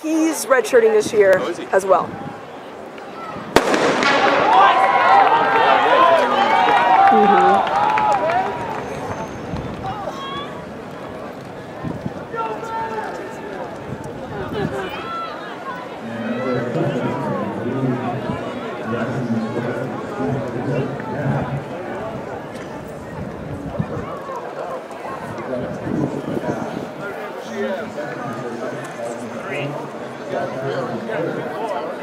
He's redshirting this year oh, as well. One second for them to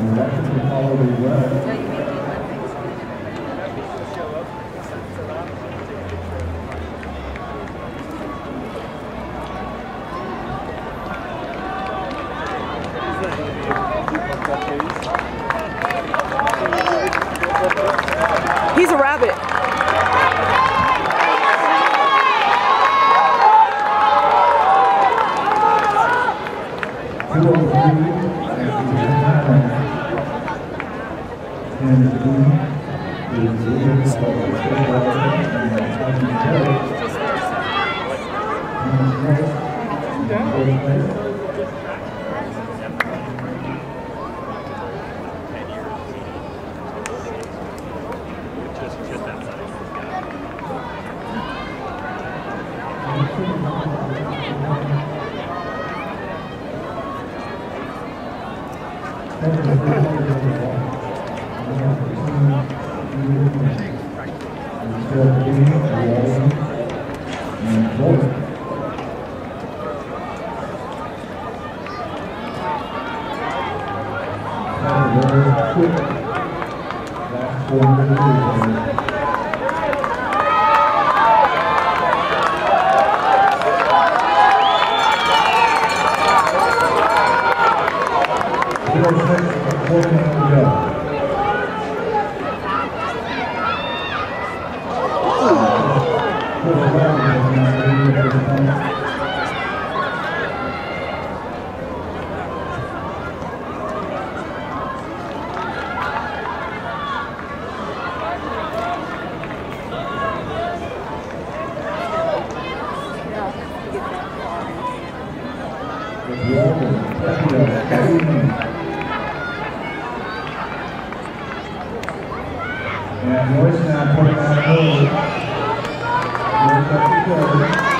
The back, the left will follow red. And the green is And Royce now putting on a move.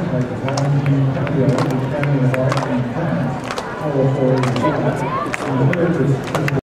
to go. The hook down, And it's coming short. He's got, uh, two hundred holes, four, oh, four, point oh four. In second place is Alan G. Caprio, who's standing in the right in France, four oh four, eighty-five. And the third is